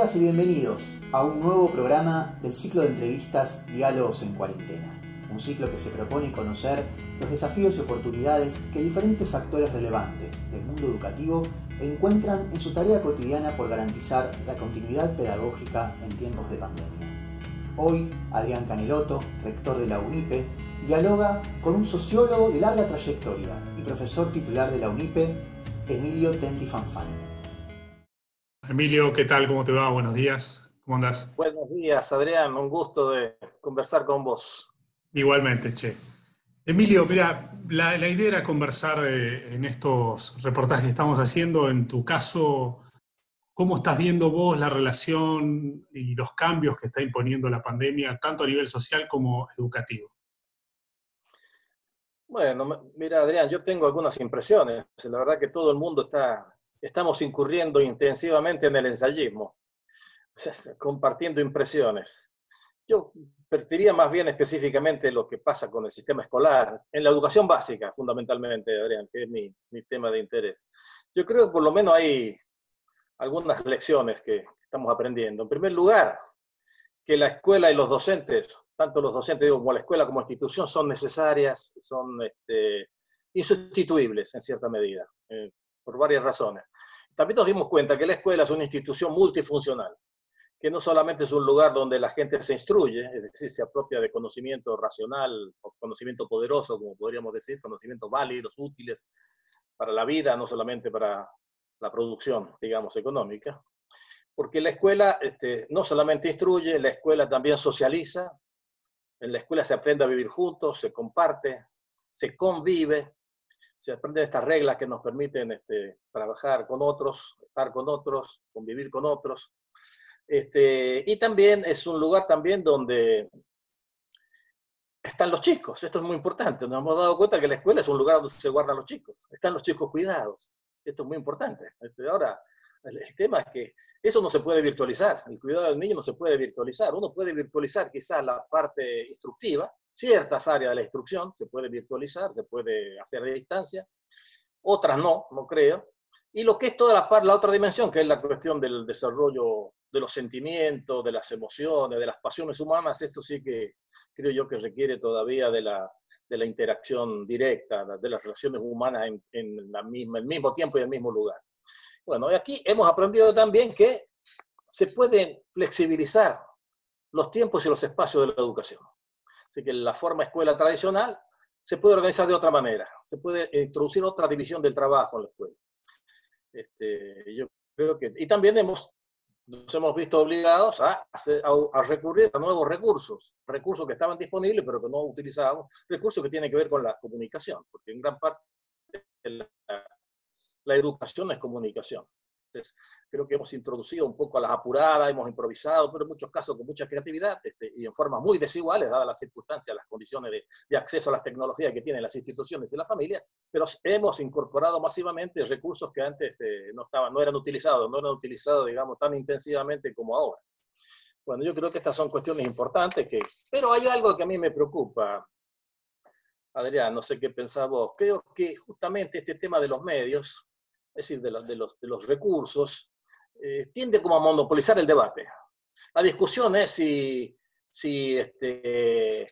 Bienvenidas y bienvenidos a un nuevo programa del ciclo de entrevistas Diálogos en Cuarentena. Un ciclo que se propone conocer los desafíos y oportunidades que diferentes actores relevantes del mundo educativo encuentran en su tarea cotidiana por garantizar la continuidad pedagógica en tiempos de pandemia. Hoy, Adrián Caneloto, rector de la UNIPE, dialoga con un sociólogo de larga trayectoria y profesor titular de la UNIPE, Emilio Tendi Fanfani. Emilio, ¿qué tal? ¿Cómo te va? Buenos días. ¿Cómo andas? Buenos días, Adrián. Un gusto de conversar con vos. Igualmente, che. Emilio, mira, la, idea era conversar eh, en estos reportajes que estamos haciendo. En tu caso, ¿cómo estás viendo vos la relación y los cambios que está imponiendo la pandemia, tanto a nivel social como educativo? Bueno, mira, Adrián, yo tengo algunas impresiones. La verdad que todo el mundo está estamos incurriendo intensivamente en el ensayismo, compartiendo impresiones. Yo partiría más bien específicamente lo que pasa con el sistema escolar, en la educación básica, fundamentalmente, Adrián, que es mi, mi tema de interés. Yo creo que por lo menos hay algunas lecciones que estamos aprendiendo. En primer lugar, que la escuela y los docentes, tanto los docentes como la escuela como institución, son necesarias, son este, insustituibles en cierta medida. Eh, por varias razones. También nos dimos cuenta que la escuela es una institución multifuncional, que no solamente es un lugar donde la gente se instruye, es decir, se apropia de conocimiento racional o conocimiento poderoso, como podríamos decir, conocimientos válidos, útiles para la vida, no solamente para la producción, digamos, económica. Porque la escuela este, no solamente instruye, la escuela también socializa, en la escuela se aprende a vivir juntos, se comparte, se convive, se aprenden estas reglas que nos permiten este, trabajar con otros, estar con otros, convivir con otros. Este, y también es un lugar también donde están los chicos, esto es muy importante, nos hemos dado cuenta que la escuela es un lugar donde se guardan los chicos, están los chicos cuidados, esto es muy importante. Este, ahora, el, tema es que eso no se puede virtualizar, el cuidado del niño no se puede virtualizar, uno puede virtualizar quizás la parte instructiva, Ciertas áreas de la instrucción se puede virtualizar, se puede hacer a distancia, otras no, no creo. Y lo que es toda la, la otra dimensión, que es la cuestión del desarrollo de los sentimientos, de las emociones, de las pasiones humanas, esto sí que creo yo que requiere todavía de la, de la interacción directa, de las relaciones humanas en, en la misma, el mismo tiempo y el mismo lugar. Bueno, y aquí hemos aprendido también que se pueden flexibilizar los tiempos y los espacios de la educación. Así que la forma escuela tradicional se puede organizar de otra manera, se puede introducir otra división del trabajo en la escuela. Este, yo creo que, y también hemos, nos hemos visto obligados a, recurrir a nuevos recursos, recursos que estaban disponibles pero que no utilizábamos, recursos que tienen que ver con la comunicación, porque en gran parte la educación es comunicación. Creo que hemos introducido un poco a las apuradas, hemos improvisado, pero en muchos casos con mucha creatividad este, y en formas muy desiguales, dadas las circunstancias, las condiciones de, acceso a las tecnologías que tienen las instituciones y la familia, pero hemos incorporado masivamente recursos que antes este, no, estaban, no eran utilizados, no eran utilizados, digamos, tan intensivamente como ahora. Bueno, yo creo que estas son cuestiones importantes, que, pero hay algo que a mí me preocupa, Adrián, no sé qué pensás vos. Creo que justamente este tema de los medios, es decir, de, de, los, de los, recursos, eh, tiende como a monopolizar el debate. La discusión es si, si este,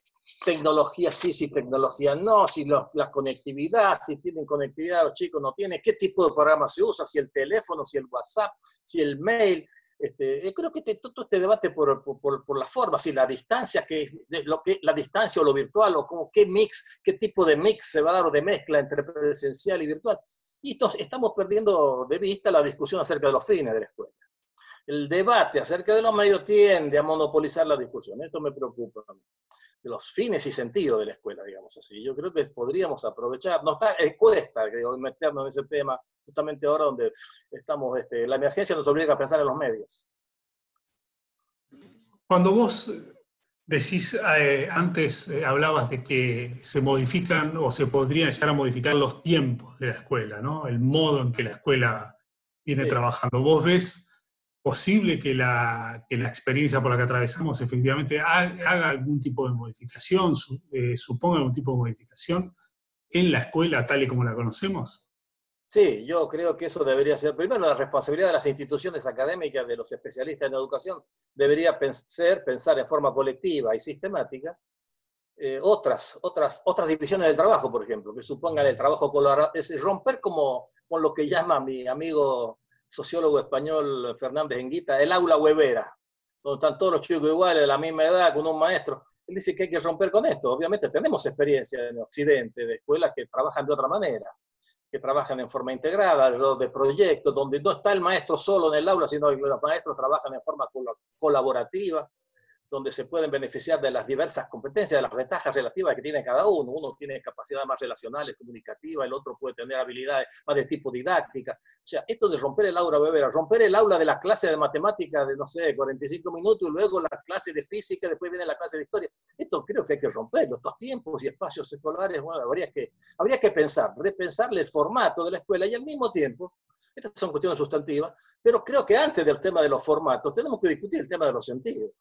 tecnología sí, si tecnología no, si la conectividad, si tienen conectividad los chicos no tienen, qué tipo de programa se usa, si el teléfono, si el WhatsApp, si el mail. Este, yo creo que este, todo este debate por, por, por, la forma, si la distancia, que, lo que, la distancia o lo virtual, o como, qué mix, qué tipo de mix se va a dar o de mezcla entre presencial y virtual, y estamos perdiendo de vista la discusión acerca de los fines de la escuela. El debate acerca de los medios tiende a monopolizar la discusión. Esto me preocupa de los fines y sentidos de la escuela, digamos así. Yo creo que podríamos aprovechar, no está, es cuesta meternos en ese tema, justamente ahora donde estamos, este, la emergencia nos obliga a pensar en los medios. Cuando vos Decís, eh, antes eh, hablabas de que se modifican o se podrían llegar a modificar los tiempos de la escuela, ¿no? El modo en que la escuela viene trabajando. ¿Vos ves posible que la, que la experiencia por la que atravesamos efectivamente haga, algún tipo de modificación, eh, suponga algún tipo de modificación en la escuela tal y como la conocemos? Sí, yo creo que eso debería ser, primero, la responsabilidad de las instituciones académicas, de los especialistas en educación, debería ser pensar en forma colectiva y sistemática eh, otras, otras, otras divisiones del trabajo, por ejemplo, que supongan el trabajo colaborativo, es romper como con lo que llama mi amigo sociólogo español Fernández Enguita, el aula huevera, donde están todos los chicos iguales, de la misma edad, con un maestro. Él dice que hay que romper con esto. Obviamente tenemos experiencia en Occidente de escuelas que trabajan de otra manera que trabajan en forma integrada, de proyectos, donde no está el maestro solo en el aula, sino que los maestros trabajan en forma colaborativa, donde se pueden beneficiar de las diversas competencias, de las ventajas relativas que tiene cada uno. Uno tiene capacidades más relacionales, comunicativas, el otro puede tener habilidades más de tipo didáctica. O sea, esto de romper el aula romper el aula de la clase de matemáticas de, no sé, 45 minutos y luego la clase de física, después viene la clase de historia. Esto creo que hay que romperlo. Estos tiempos y espacios escolares, bueno, habría que, habría que pensar, repensarle el formato de la escuela y al mismo tiempo estas son cuestiones sustantivas, pero creo que antes del tema de los formatos tenemos que discutir el tema de los sentidos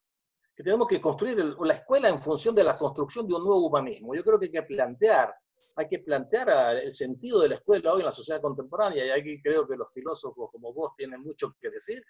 que tenemos que construir la escuela en función de la construcción de un nuevo humanismo. Yo creo que hay que plantear, hay que plantear el sentido de la escuela hoy en la sociedad contemporánea, y aquí creo que los filósofos como vos tienen mucho que decir,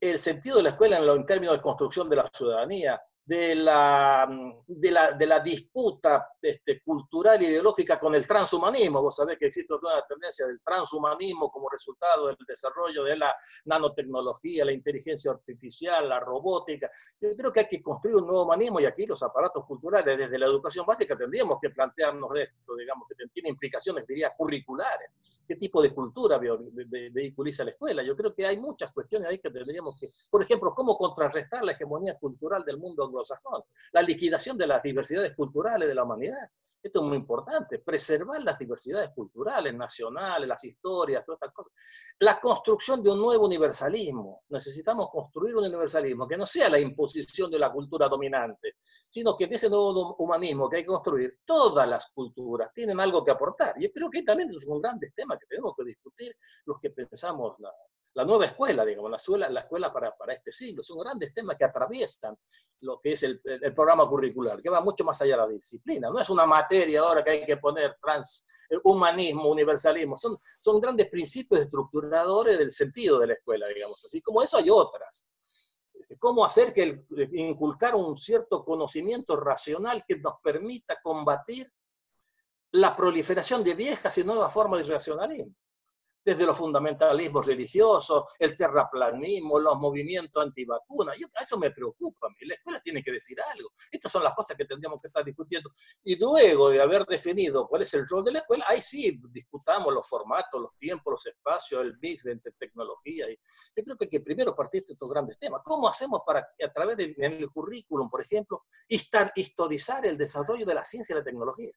el sentido de la escuela en, en términos de construcción de la ciudadanía, de la, de la, de la disputa este, cultural e ideológica con el transhumanismo. Vos sabés que existe toda la tendencia del transhumanismo como resultado del desarrollo de la nanotecnología, la inteligencia artificial, la robótica. Yo creo que hay que construir un nuevo humanismo y aquí los aparatos culturales, desde la educación básica, tendríamos que plantearnos esto, digamos, que tiene implicaciones, diría, curriculares. ¿Qué tipo de cultura vehiculiza la escuela? Yo creo que hay muchas cuestiones ahí que tendríamos que, por ejemplo, cómo contrarrestar la hegemonía cultural del mundo la liquidación de las diversidades culturales de la humanidad. Esto es muy importante, preservar las diversidades culturales, nacionales, las historias, todas estas cosas. La construcción de un nuevo universalismo. Necesitamos construir un universalismo que no sea la imposición de la cultura dominante, sino que de ese nuevo humanismo que hay que construir, todas las culturas tienen algo que aportar. Y creo que también es un gran tema que tenemos que discutir los que pensamos la, la nueva escuela, digamos, la escuela, la escuela para, para, este siglo. Son grandes temas que atraviesan lo que es el, el, programa curricular, que va mucho más allá de la disciplina. No es una materia ahora que hay que poner transhumanismo, eh, universalismo. Son, son grandes principios estructuradores del sentido de la escuela, digamos así. Como eso hay otras. Cómo hacer que el, inculcar un cierto conocimiento racional que nos permita combatir la proliferación de viejas y nuevas formas de racionalismo desde los fundamentalismos religiosos, el terraplanismo, los movimientos antivacunas. Yo, eso me preocupa a mí. La escuela tiene que decir algo. Estas son las cosas que tendríamos que estar discutiendo. Y luego de haber definido cuál es el rol de la escuela, ahí sí discutamos los formatos, los tiempos, los espacios, el mix de tecnología. Y yo creo que primero partir de estos grandes temas. ¿Cómo hacemos para, a través del currículum, por ejemplo, historizar el desarrollo de la ciencia y la tecnología?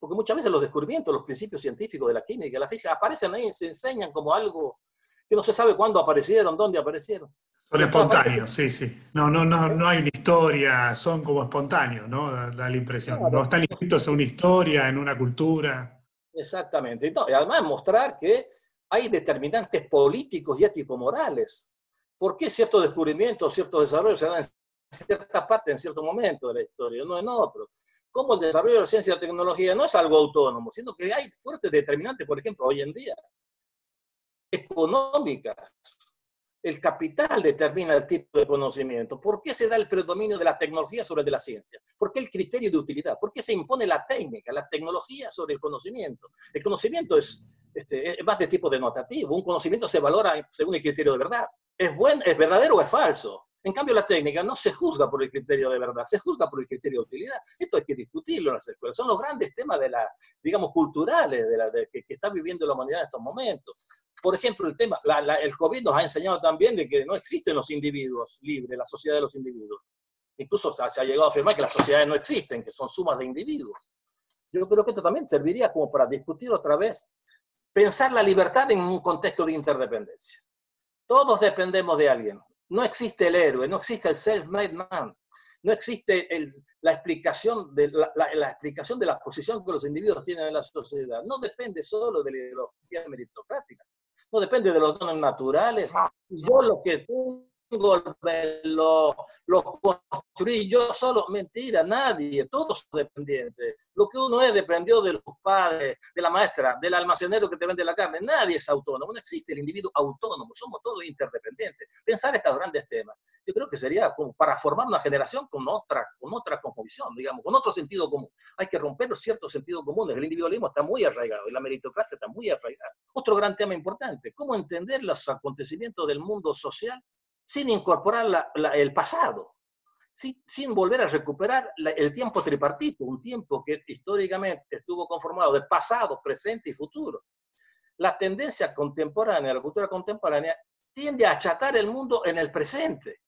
Porque muchas veces los descubrimientos, los principios científicos de la química y la física aparecen ahí, se enseñan como algo que no se sabe cuándo aparecieron, dónde aparecieron. Son espontáneos, sí, sí. No, no, no, no hay una historia, son como espontáneos, ¿no? Da, la impresión. no están inscritos en una historia, en una cultura. Exactamente. Y además mostrar que hay determinantes políticos y ético-morales. ¿Por qué ciertos descubrimientos, ciertos desarrollos se dan en cierta parte, en cierto momento de la historia, no en otro? Cómo el desarrollo de la ciencia y la tecnología no es algo autónomo, sino que hay fuertes determinantes, por ejemplo, hoy en día, económicas. El capital determina el tipo de conocimiento. ¿Por qué se da el predominio de la tecnología sobre el de la ciencia? ¿Por qué el criterio de utilidad? ¿Por qué se impone la técnica, la tecnología sobre el conocimiento? El conocimiento es, este, es más de tipo denotativo. Un conocimiento se valora según el criterio de verdad. ¿Es, buen, ¿Es verdadero o es falso? En cambio, la técnica no se juzga por el criterio de verdad, se juzga por el criterio de utilidad. Esto hay que discutirlo en las escuelas. Son los grandes temas de la, digamos, culturales de la, que, está viviendo la humanidad en estos momentos. Por ejemplo, el tema, el COVID nos ha enseñado también de que no existen los individuos libres, la sociedad de los individuos. Incluso se ha llegado a afirmar que las sociedades no existen, que son sumas de individuos. Yo creo que esto también serviría como para discutir otra vez, pensar la libertad en un contexto de interdependencia. Todos dependemos de alguien. No existe el héroe, no existe el self-made man, no existe la, explicación de, la, explicación de la posición que los individuos tienen en la sociedad. No depende solo de la ideología meritocrática, no depende de los dones naturales. Yo lo que lo, lo construí yo solo. Mentira, nadie, todos dependientes. Lo que uno es dependió de los padres, de la maestra, del almacenero que te vende la carne. Nadie es autónomo, no existe el individuo autónomo, somos todos interdependientes. Pensar estos grandes temas, yo creo que sería como para formar una generación con otra, con otra composición, digamos, con otro sentido común. Hay que romper ciertos sentidos comunes. El individualismo está muy arraigado y la meritocracia está muy arraigada. Otro gran tema importante, cómo entender los acontecimientos del mundo social sin incorporar el pasado, sin, volver a recuperar el tiempo tripartito, un tiempo que históricamente estuvo conformado de pasado, presente y futuro. La tendencia contemporánea, la cultura contemporánea, tiende a achatar el mundo en el presente.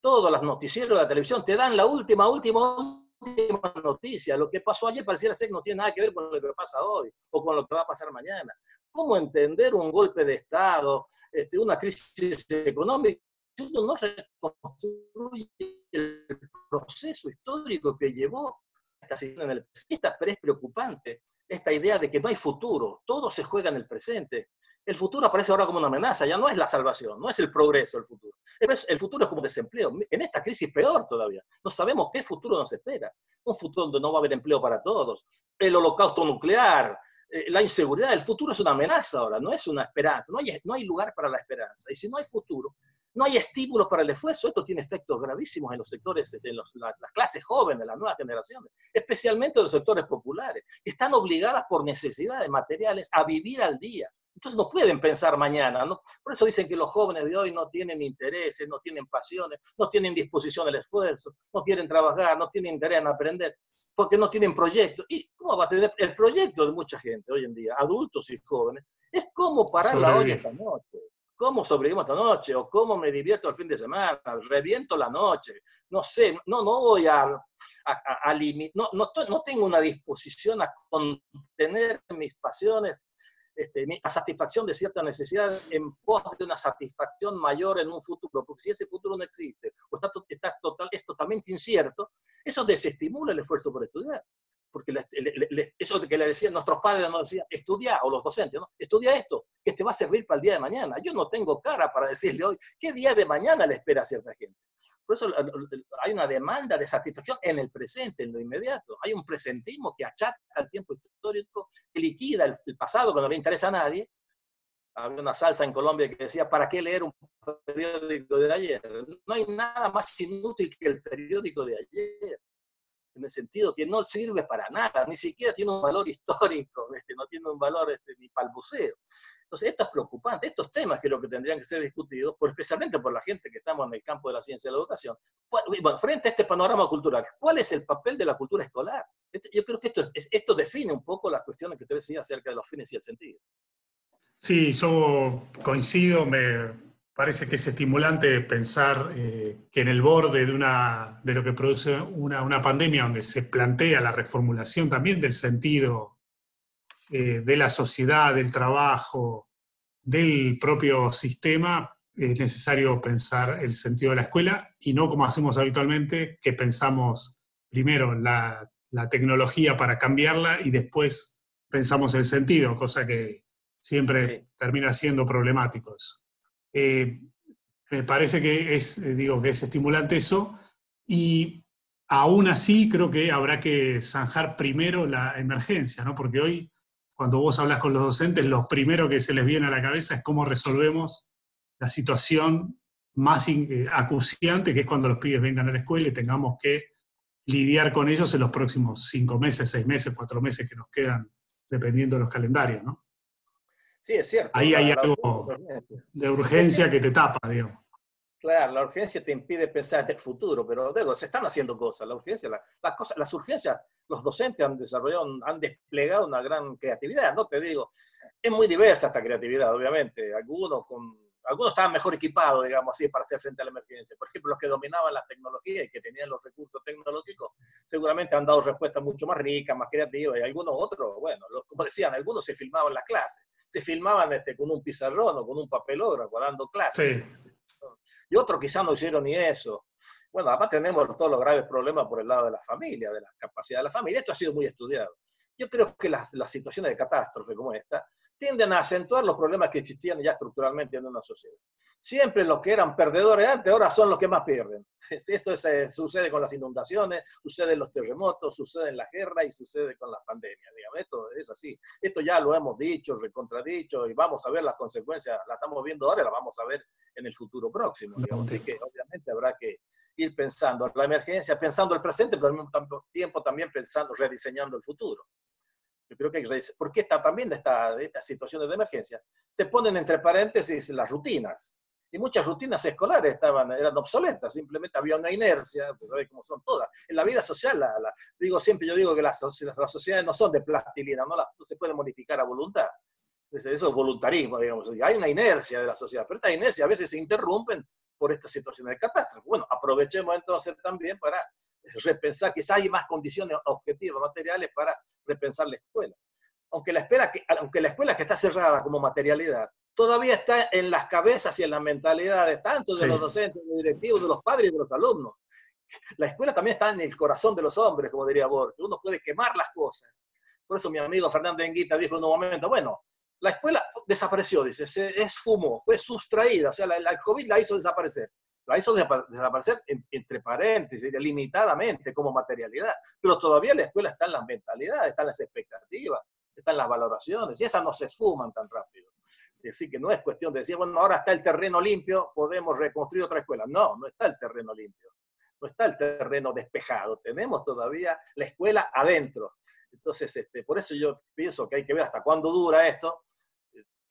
Todos los noticieros de la televisión te dan la última, última, última noticia. Lo que pasó ayer pareciera ser que no tiene nada que ver con lo que pasa hoy o con lo que va a pasar mañana. ¿Cómo entender un golpe de Estado, este, una crisis económica uno no reconstruye el proceso histórico que llevó esta situación en el Esta es preocupante, esta idea de que no hay futuro, todo se juega en el presente. El futuro aparece ahora como una amenaza, ya no es la salvación, no es el progreso el futuro. El futuro es como desempleo. En esta crisis peor todavía. No sabemos qué futuro nos espera. Un futuro donde no va a haber empleo para todos. El holocausto nuclear, eh, la inseguridad. El futuro es una amenaza ahora, no es una esperanza. No hay, no hay lugar para la esperanza. Y si no hay futuro, no hay estímulos para el esfuerzo. Esto tiene efectos gravísimos en los sectores, en las clases jóvenes, las nuevas generaciones, especialmente en los sectores populares, que están obligadas por necesidades materiales a vivir al día. Entonces no pueden pensar mañana. ¿no? Por eso dicen que los jóvenes de hoy no tienen intereses, no tienen pasiones, no tienen disposición al esfuerzo, no quieren trabajar, no tienen interés en aprender, porque no tienen proyecto. ¿Y cómo va a tener el proyecto de mucha gente hoy en día, adultos y jóvenes? Es cómo parar la olla esta noche cómo sobrevivo esta noche o cómo me divierto el fin de semana, reviento la noche, no sé, no, no voy a, a, no, no, no, tengo una disposición a contener mis pasiones, este, a satisfacción de ciertas necesidades en pos de una satisfacción mayor en un futuro, porque si ese futuro no existe o está, está total, es totalmente incierto, eso desestimula el esfuerzo por estudiar porque eso que le decían nuestros padres nos decían, estudia, o los docentes, ¿no? estudia esto, que te va a servir para el día de mañana. Yo no tengo cara para decirle hoy qué día de mañana le espera a cierta gente. Por eso hay una demanda de satisfacción en el presente, en lo inmediato. Hay un presentismo que achata al tiempo histórico, que liquida el, el pasado cuando no le interesa a nadie. Había una salsa en Colombia que decía, ¿para qué leer un periódico de ayer? No hay nada más inútil que el periódico de ayer en el sentido que no sirve para nada, ni siquiera tiene un valor histórico, este, no tiene un valor este, ni para el buceo. Entonces, esto es preocupante, estos temas es lo que tendrían que ser discutidos, por, especialmente por la gente que estamos en el campo de la ciencia y la educación. Bueno, frente a este panorama cultural, ¿cuál es el papel de la cultura escolar? Este, yo creo que esto, esto define un poco las cuestiones que te decía acerca de los fines y el sentido. Sí, yo coincido, me, parece que es estimulante pensar eh, que en el borde de, una, de lo que produce una, una, pandemia, donde se plantea la reformulación también del sentido eh, de la sociedad, del trabajo, del propio sistema, es necesario pensar el sentido de la escuela y no como hacemos habitualmente, que pensamos primero la, la tecnología para cambiarla y después pensamos el sentido, cosa que siempre termina siendo problemático eso. Eh, me parece que es, eh, digo, que es estimulante eso. Y aún así creo que habrá que zanjar primero la emergencia, ¿no? Porque hoy, cuando vos hablas con los docentes, lo primero que se les viene a la cabeza es cómo resolvemos la situación más eh, acuciante, que es cuando los pibes vengan a la escuela y tengamos que lidiar con ellos en los próximos cinco meses, seis meses, cuatro meses que nos quedan, dependiendo de los calendarios, ¿no? Sí, es cierto. Ahí hay algo de urgencia que te tapa, digamos. Claro, la urgencia te impide pensar en el futuro, pero digo, se están haciendo cosas. La urgencia, las cosas, las urgencias, los docentes han desarrollado, han desplegado una gran creatividad, ¿no? Te digo, es muy diversa esta creatividad, obviamente. Algunos con algunos estaban mejor equipados, digamos así, para hacer frente a la emergencia. Por ejemplo, los que dominaban la tecnología y que tenían los recursos tecnológicos, seguramente han dado respuestas mucho más ricas, más creativas, y algunos otros, bueno, como decían, algunos se filmaban las clases, se filmaban este, con un pizarrón o con un papelógrafo dando clases. Y otros quizás no hicieron ni eso. Bueno, además tenemos todos los graves problemas por el lado de la familia, de la capacidad de la familia. Esto ha sido muy estudiado. yo creo que las, las situaciones de catástrofe como esta tienden a acentuar los problemas que existían ya estructuralmente en una sociedad. Siempre los que eran perdedores antes, ahora son los que más pierden. Esto eh, sucede con las inundaciones, sucede en los terremotos, sucede en la guerra y sucede con las pandemias. Digamos. Esto es así. Esto ya lo hemos dicho, recontradicho, y vamos a ver las consecuencias, las estamos viendo ahora y las vamos a ver en el futuro próximo. Así que obviamente habrá que ir pensando la emergencia, pensando el presente, pero al mismo tiempo también pensando, rediseñando el futuro. Yo creo que hay que ¿por qué está también esta, estas situaciones de emergencia? Te ponen entre paréntesis las rutinas. Y muchas rutinas escolares estaban, eran obsoletas, simplemente había una inercia, pues sabéis cómo son todas. En la vida social, la, digo siempre, yo digo que las, las, sociedades no son de plastilina, no, no se puede modificar a voluntad. Eso es voluntarismo, digamos. Hay una inercia de la sociedad, pero esta inercia a veces se interrumpen por estas situaciones de catástrofe. Bueno, aprovechemos entonces también para repensar, quizás hay más condiciones objetivas, materiales para repensar la escuela. Aunque la, escuela que, aunque la escuela que está cerrada como materialidad, todavía está en las cabezas y en las mentalidades tanto de los docentes, de los directivos, de los padres y de los alumnos. La escuela también está en el corazón de los hombres, como diría Borges. Uno puede quemar las cosas. Por eso mi amigo Fernando Enguita dijo en un momento, bueno, la escuela desapareció, dice, se esfumó, fue sustraída, o sea, la, la COVID la hizo desaparecer la hizo desaparecer entre paréntesis, limitadamente como materialidad, pero todavía la escuela está en las mentalidades, están las expectativas, están las valoraciones, y esas no se esfuman tan rápido. Decir, que no es cuestión de decir, bueno, ahora está el terreno limpio, podemos reconstruir otra escuela. No, no está el terreno limpio, no está el terreno despejado, tenemos todavía la escuela adentro. Entonces, este, por eso yo pienso que hay que ver hasta cuándo dura esto,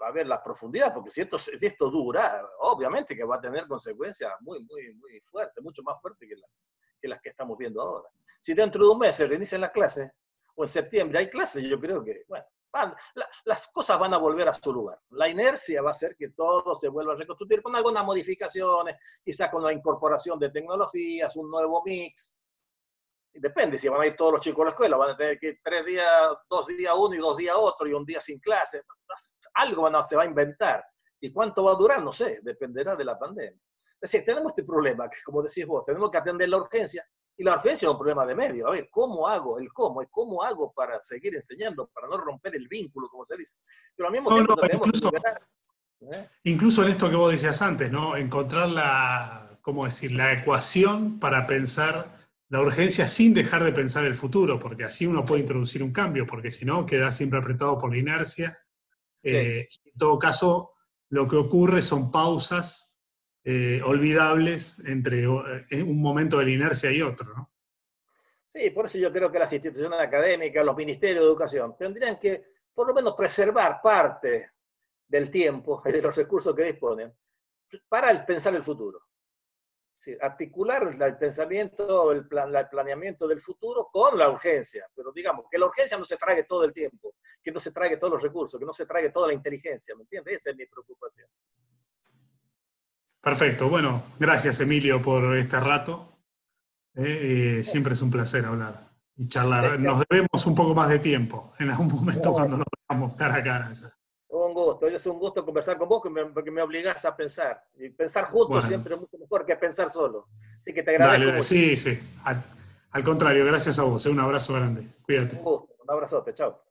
va a ver la profundidad, porque si esto, esto dura, obviamente que va a tener consecuencias muy, muy, muy fuertes, mucho más fuertes que las, que las que estamos viendo ahora. Si dentro de un mes se reinician las clases, o en septiembre hay clases, yo creo que, bueno, las cosas van a volver a su lugar. La inercia va a hacer que todo se vuelva a reconstruir con algunas modificaciones, quizás con la incorporación de tecnologías, un nuevo mix, Depende, si van a ir todos los chicos a la escuela, van a tener que ir tres días, dos días uno y dos días otro y un día sin clase. Algo se va a inventar. ¿Y cuánto va a durar? No sé, dependerá de la pandemia. Es decir, tenemos este problema, que como decís vos, tenemos que atender la urgencia. Y la urgencia es un problema de medio. A ver, ¿cómo hago? El cómo, cómo hago para seguir enseñando, para no romper el vínculo, como se dice. Pero al mismo tiempo tenemos incluso, que ¿eh? incluso en esto que vos decías antes, ¿no? Encontrar la, ¿cómo decir? La ecuación para pensar la urgencia sin dejar de pensar el futuro, porque así uno puede introducir un cambio, porque si no, queda siempre apretado por la inercia. Eh, en todo caso, lo que ocurre son pausas eh, olvidables entre eh, un momento de la inercia y otro. ¿no? Sí, por eso yo creo que las instituciones académicas, los ministerios de educación, tendrían que por lo menos preservar parte del tiempo y de los recursos que disponen para pensar el futuro articular el pensamiento, el, plan, el planeamiento del futuro con la urgencia, pero digamos, que la urgencia no se trague todo el tiempo, que no se trague todos los recursos, que no se trague toda la inteligencia, ¿me entiendes? Esa es mi preocupación. Perfecto, bueno, gracias Emilio por este rato. Eh, eh, siempre es un placer hablar y charlar. Nos debemos un poco más de tiempo en algún momento cuando nos veamos cara a cara un gusto, es un gusto conversar con vos porque me obligás a pensar. Y pensar juntos siempre es mucho mejor que pensar solo. Así que te agradezco. sí, sí. Al, al, contrario, gracias a vos. Eh, un abrazo grande. Cuídate. Un gusto, un abrazote. Chao.